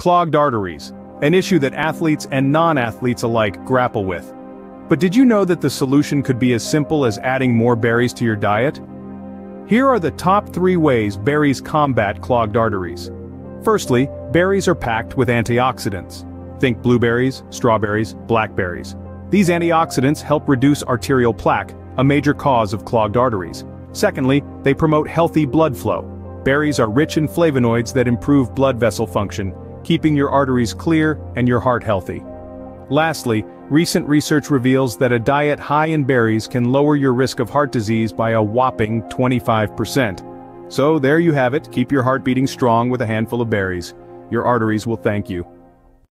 Clogged arteries, an issue that athletes and non-athletes alike grapple with. But did you know that the solution could be as simple as adding more berries to your diet? Here are the top three ways berries combat clogged arteries. Firstly, berries are packed with antioxidants. Think blueberries, strawberries, blackberries. These antioxidants help reduce arterial plaque, a major cause of clogged arteries. Secondly, they promote healthy blood flow. Berries are rich in flavonoids that improve blood vessel function, keeping your arteries clear and your heart healthy. Lastly, recent research reveals that a diet high in berries can lower your risk of heart disease by a whopping 25%. So there you have it, keep your heart beating strong with a handful of berries. Your arteries will thank you.